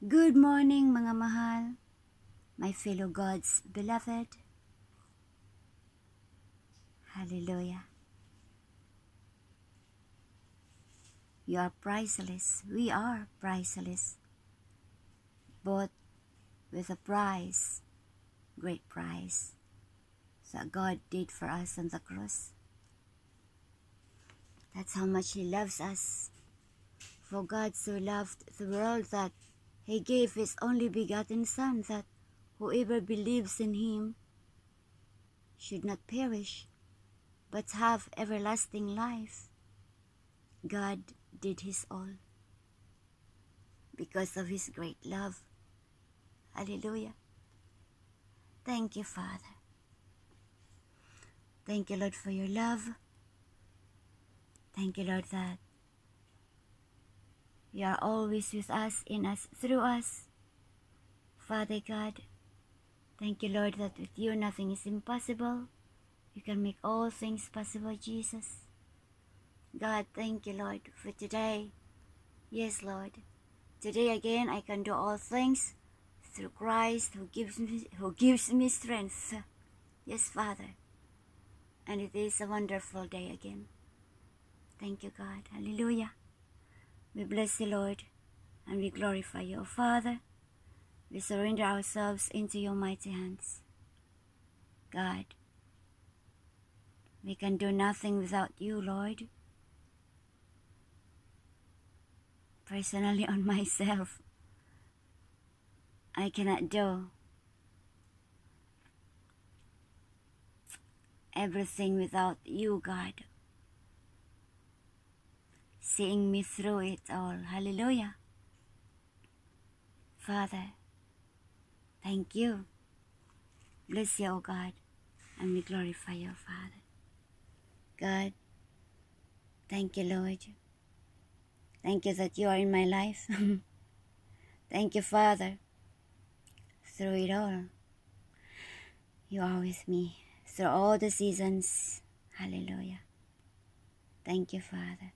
Good morning mga mahal, my fellow God's beloved. Hallelujah. You are priceless. We are priceless. Both with a price, great price, that God did for us on the cross. That's how much He loves us. For God so loved the world that He gave His only begotten Son, that whoever believes in Him should not perish, but have everlasting life. God did His all because of His great love. Hallelujah. Thank you, Father. Thank you, Lord, for your love. Thank you, Lord, that you are always with us, in us, through us. Father God, thank you, Lord, that with you nothing is impossible. You can make all things possible, Jesus. God, thank you, Lord, for today. Yes, Lord. Today again I can do all things through Christ who gives me who gives me strength. Yes, Father. And it is a wonderful day again. Thank you, God. Hallelujah. We bless you, Lord, and we glorify you, Father. We surrender ourselves into your mighty hands. God, we can do nothing without you, Lord. Personally, on myself, I cannot do everything without you, God seeing me through it all. Hallelujah. Father, thank you. Bless you, O God, and we glorify your Father. God, thank you, Lord. Thank you that you are in my life. thank you, Father. Through it all, you are with me. Through all the seasons. Hallelujah. Thank you, Father.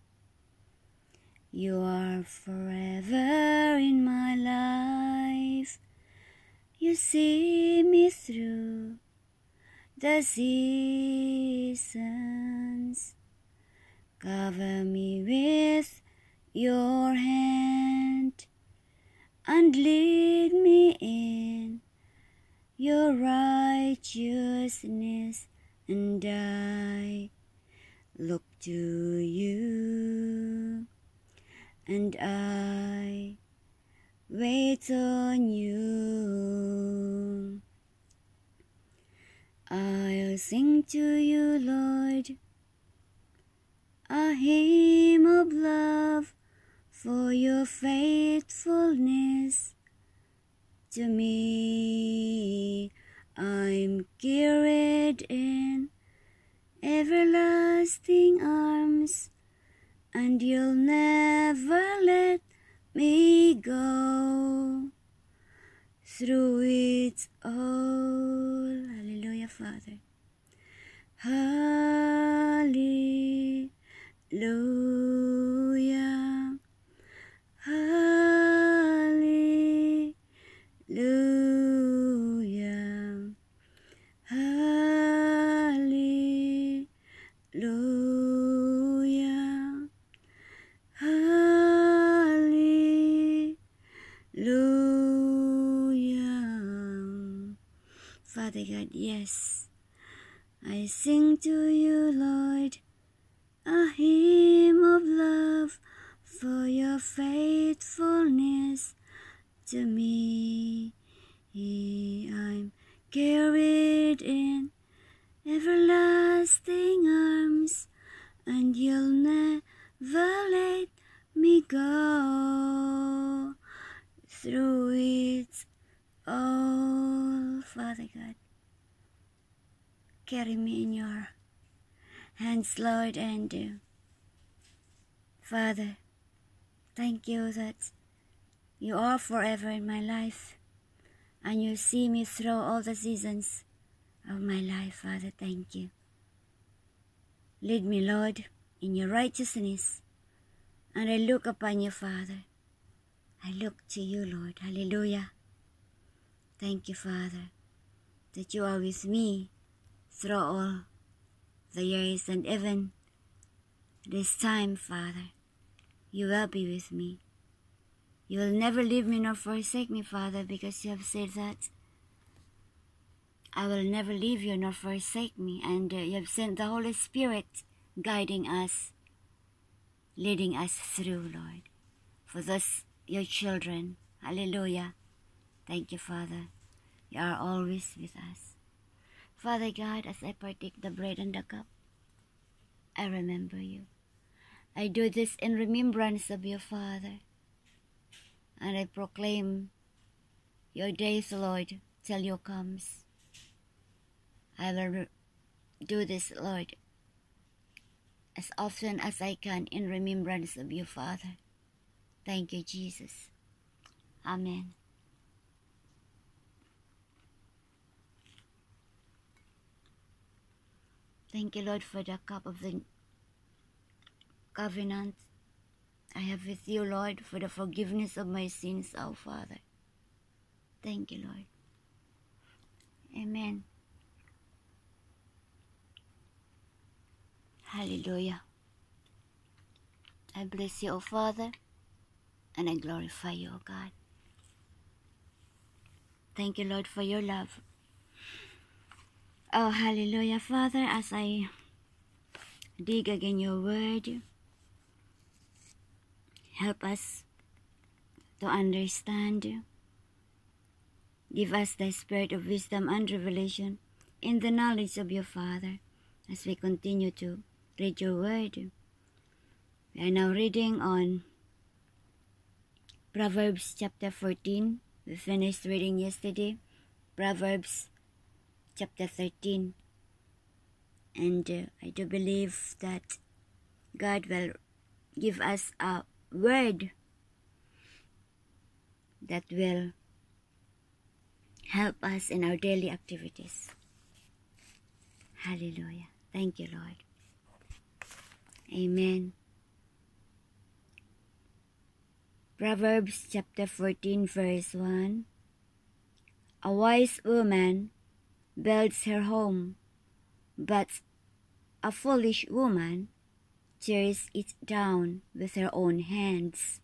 You are forever in my life. You see me through the seasons. Cover me with your hand and lead me in your righteousness, and I look to you and I wait on you. I'll sing to you, Lord, a hymn of love for your faithfulness to me. I'm carried in everlasting arms and you'll never let me go through it all. Hallelujah, Father. Hallelujah. Hallelujah. Yes, I sing to you, Lord, a hymn Carry me in your hands, Lord, and uh, Father, thank you that you are forever in my life and you see me through all the seasons of my life, Father. Thank you. Lead me, Lord, in your righteousness, and I look upon you, Father. I look to you, Lord. Hallelujah. Thank you, Father, that you are with me through all the years and even this time, Father. You will be with me. You will never leave me nor forsake me, Father, because you have said that. I will never leave you nor forsake me, and uh, you have sent the Holy Spirit guiding us, leading us through, Lord. For those your children, hallelujah. Thank you, Father. You are always with us. Father God, as I partake the bread and the cup, I remember you. I do this in remembrance of your Father. And I proclaim your days, Lord, till you comes. I will do this, Lord, as often as I can in remembrance of you, Father. Thank you, Jesus. Amen. Thank you, Lord, for the cup of the covenant I have with you, Lord, for the forgiveness of my sins, our Father. Thank you, Lord. Amen. Hallelujah. I bless you, O Father, and I glorify you, O God. Thank you, Lord, for your love. Oh, hallelujah, Father, as I dig again your word, help us to understand. Give us the spirit of wisdom and revelation in the knowledge of your Father as we continue to read your word. We are now reading on Proverbs chapter 14. We finished reading yesterday. Proverbs chapter 13. And uh, I do believe that God will give us a word that will help us in our daily activities. Hallelujah. Thank you, Lord. Amen. Proverbs chapter 14, verse 1 A wise woman builds her home, but a foolish woman tears it down with her own hands.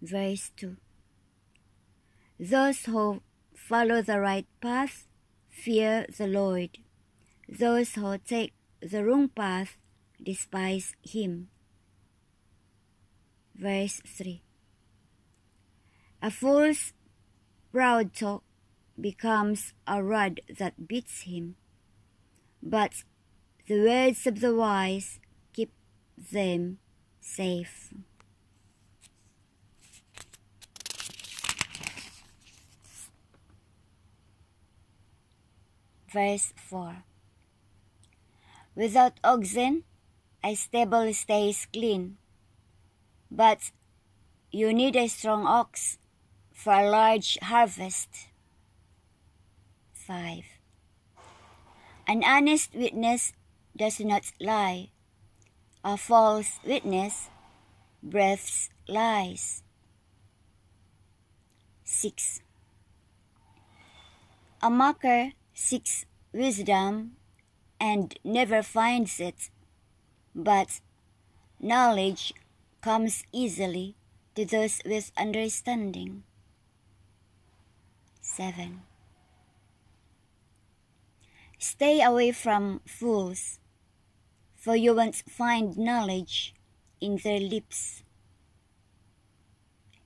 Verse 2 Those who follow the right path fear the Lord. Those who take the wrong path despise him. Verse 3 A fool's proud talk becomes a rod that beats him, but the words of the wise keep them safe. Verse 4 Without oxen, a stable stays clean, but you need a strong ox for a large harvest. 5. An honest witness does not lie. A false witness breathes lies. 6. A mocker seeks wisdom and never finds it, but knowledge comes easily to those with understanding. 7. Stay away from fools, for you won't find knowledge in their lips.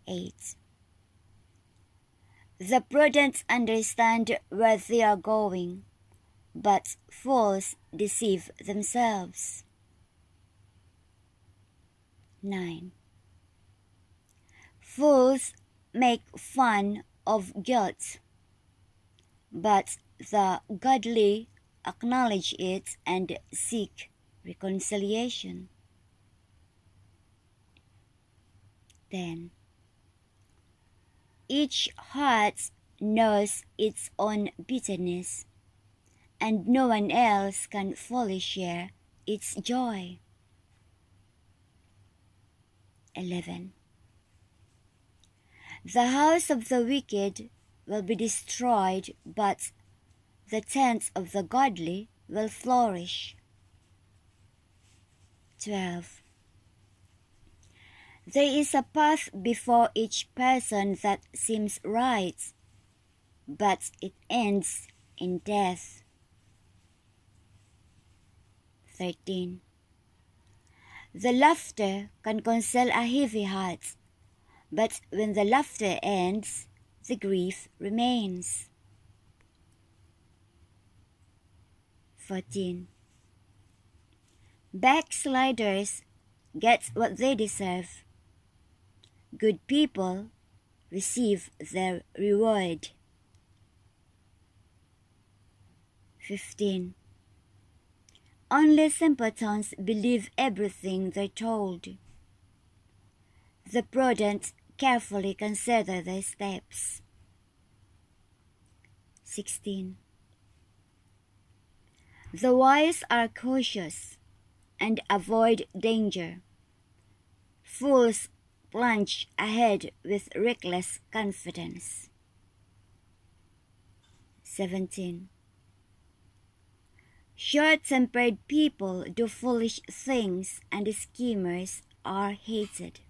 8. The prudent understand where they are going, but fools deceive themselves. 9. Fools make fun of guilt, but the godly acknowledge it and seek reconciliation. Then, each heart knows its own bitterness, and no one else can fully share its joy. 11. The house of the wicked will be destroyed, but the tents of the godly will flourish. 12. There is a path before each person that seems right, but it ends in death. 13. The laughter can console a heavy heart, but when the laughter ends, the grief remains. 14. Backsliders get what they deserve. Good people receive their reward. 15. Only simpletons believe everything they're told. The prudent carefully consider their steps. 16. The wise are cautious and avoid danger. Fools plunge ahead with reckless confidence. 17. Short tempered people do foolish things, and schemers are hated.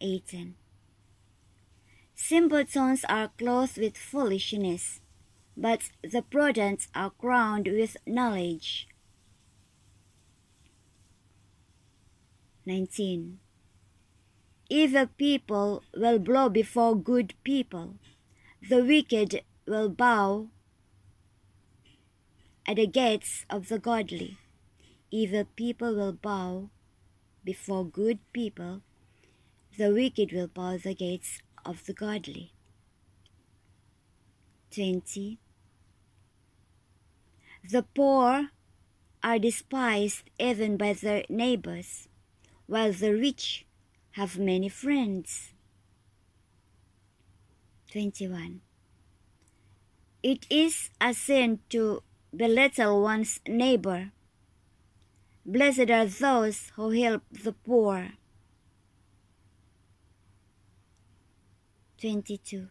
18. Simpletons are clothed with foolishness, but the prudent are crowned with knowledge. 19. Evil people will blow before good people. The wicked will bow at the gates of the godly. Evil people will bow before good people. The wicked will bow the gates of the godly. 20. The poor are despised even by their neighbors, while the rich have many friends. 21. It is a sin to belittle one's neighbor. Blessed are those who help the poor. 22.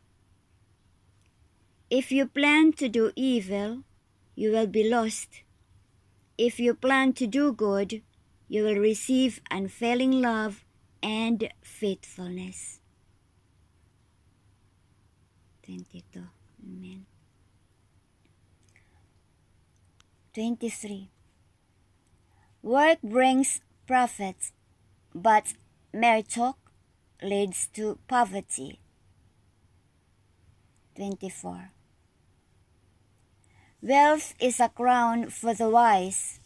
If you plan to do evil, you will be lost. If you plan to do good, you will receive unfailing love and faithfulness. 22. Amen. 23. Work brings profit, but mere talk leads to poverty. 24. Wealth is a crown for the wise.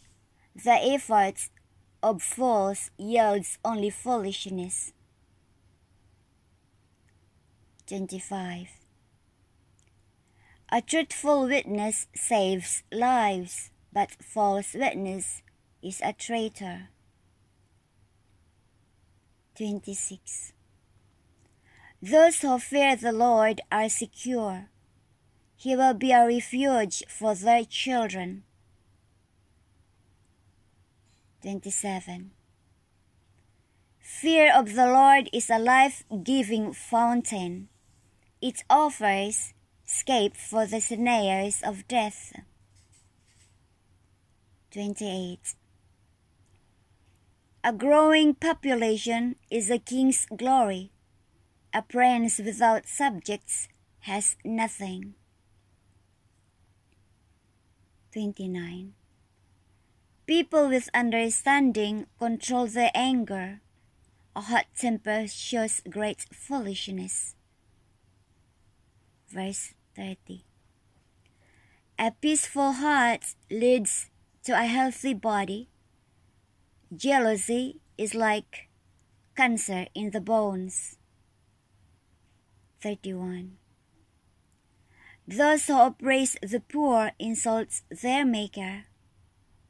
The efforts of fools yields only foolishness. 25. A truthful witness saves lives, but false witness is a traitor. 26. Those who fear the Lord are secure. He will be a refuge for their children. 27. Fear of the Lord is a life giving fountain. It offers escape for the snares of death. 28. A growing population is a king's glory. A prince without subjects has nothing. 29. People with understanding control their anger. A hot temper shows great foolishness. Verse 30. A peaceful heart leads to a healthy body. Jealousy is like cancer in the bones. 31. Those who oppress the poor insults their Maker,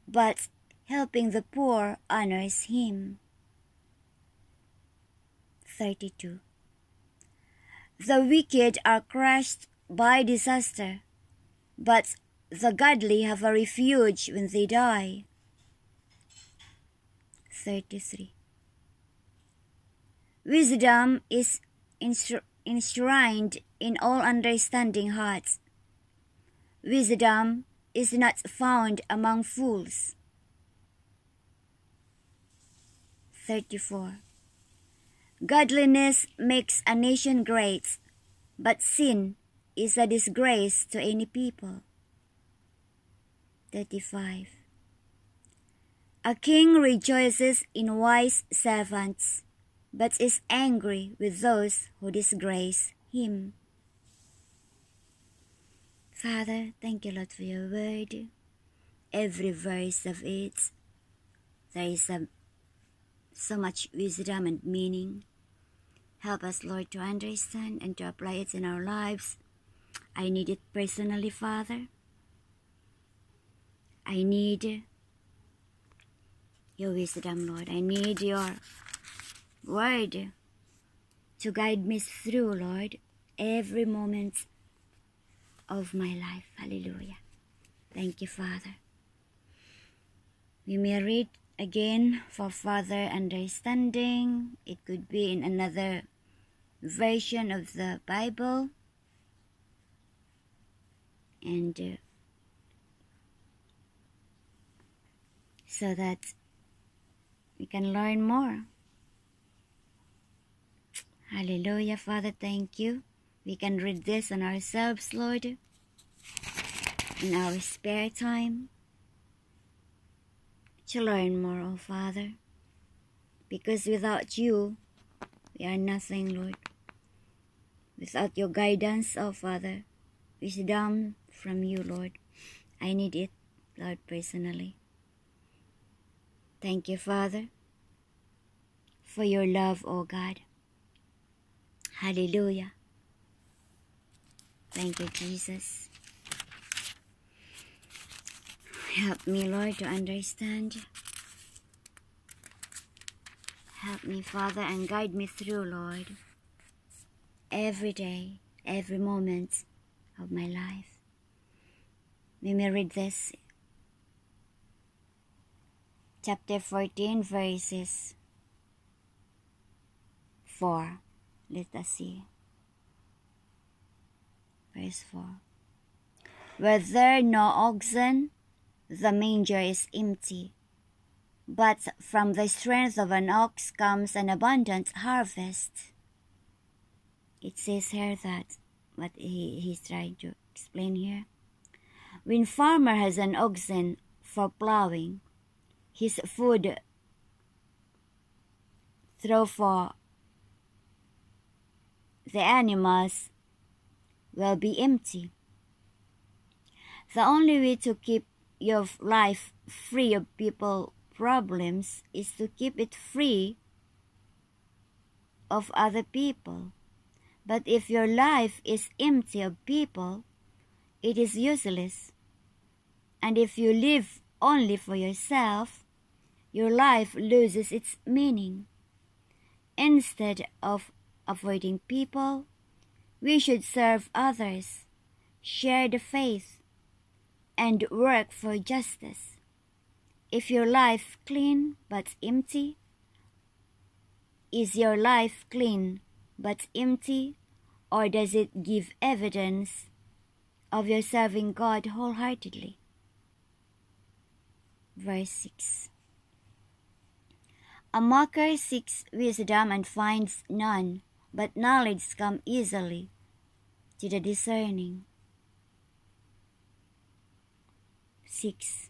but helping the poor honors him. 32. The wicked are crushed by disaster, but the godly have a refuge when they die. 33. Wisdom is enshrined in all understanding hearts. Wisdom is not found among fools. 34. Godliness makes a nation great, but sin is a disgrace to any people. 35. A king rejoices in wise servants, but is angry with those who disgrace him. Father, thank you, Lord, for your word. Every verse of it, there is a, so much wisdom and meaning. Help us, Lord, to understand and to apply it in our lives. I need it personally, Father. I need your wisdom, Lord. I need your word to guide me through, Lord, every moment of my life. Hallelujah. Thank you, Father. We may read again for further understanding. It could be in another version of the Bible. And uh, so that we can learn more. Hallelujah, Father, thank you. We can read this on ourselves, Lord, in our spare time to learn more, oh Father. Because without you, we are nothing, Lord. Without your guidance, oh Father, wisdom from you, Lord. I need it, Lord, personally. Thank you, Father, for your love, oh God. Hallelujah. Thank you, Jesus. Help me, Lord, to understand. Help me, Father, and guide me through, Lord, every day, every moment of my life. We May read this. Chapter 14, verses 4. Let us see. Verse 4. Were there no oxen, the manger is empty. But from the strength of an ox comes an abundant harvest. It says here that what he, he's trying to explain here. When farmer has an oxen for plowing, his food throw for the animals will be empty. The only way to keep your life free of people problems is to keep it free of other people. But if your life is empty of people, it is useless. And if you live only for yourself, your life loses its meaning. Instead of avoiding people, we should serve others, share the faith, and work for justice. If your life clean but empty, is your life clean but empty, or does it give evidence of your serving God wholeheartedly? Verse 6 A mocker seeks wisdom and finds none, but knowledge comes easily to the discerning. 6.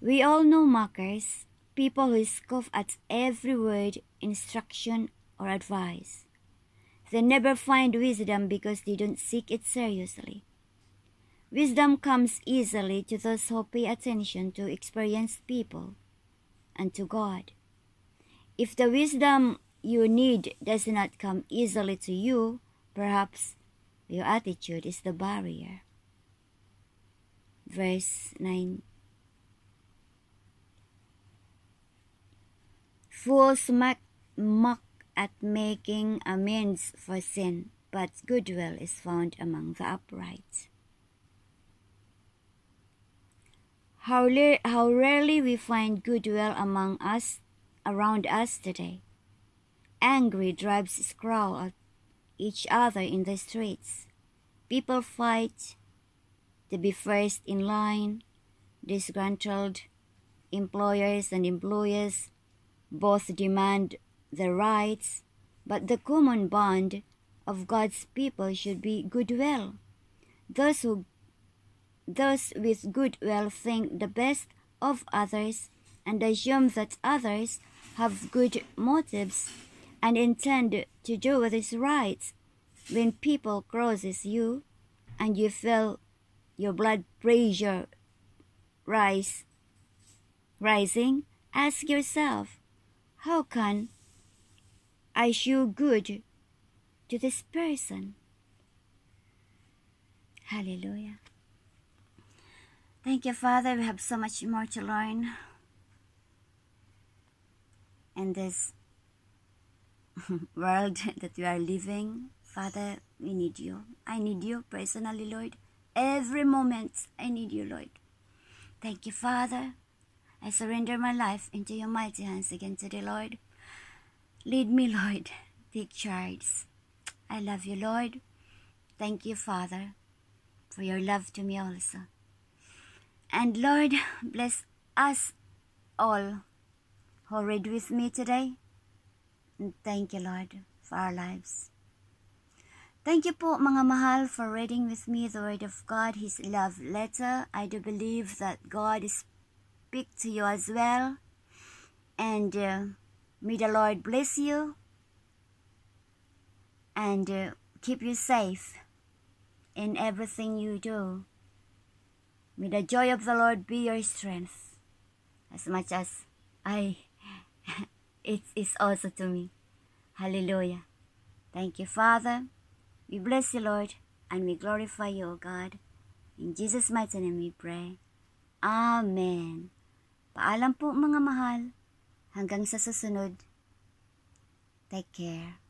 We all know mockers, people who scoff at every word, instruction, or advice. They never find wisdom because they don't seek it seriously. Wisdom comes easily to those who pay attention to experienced people and to God. If the wisdom you need does not come easily to you, perhaps your attitude is the barrier verse 9. Fools mock, mock at making amends for sin, but goodwill is found among the upright. How, how rarely we find goodwill among us, around us today. Angry drives scowl at, each other in the streets. People fight to be first in line. Disgruntled employers and employers both demand their rights, but the common bond of God's people should be goodwill. Those who those with goodwill think the best of others and assume that others have good motives and intend to do what is right. When people crosses you and you feel your blood pressure rise rising, ask yourself, how can I show good to this person? Hallelujah. Thank you, Father. We have so much more to learn in this world that we are living. Father, we need you. I need you personally, Lord. Every moment, I need you, Lord. Thank you, Father. I surrender my life into your mighty hands again today, Lord. Lead me, Lord. Take charge. I love you, Lord. Thank you, Father, for your love to me also. And Lord, bless us all who read with me today. Thank you, Lord, for our lives. Thank you po mga mahal for reading with me the Word of God, His love letter. I do believe that God speak to you as well. And uh, may the Lord bless you and uh, keep you safe in everything you do. May the joy of the Lord be your strength, as much as I, it is also to me. Hallelujah. Thank you, Father. We bless you, Lord, and we glorify you, O God. In Jesus' mighty name we pray. Amen. Paalam po mga mahal. Hanggang sa susunod. Take care.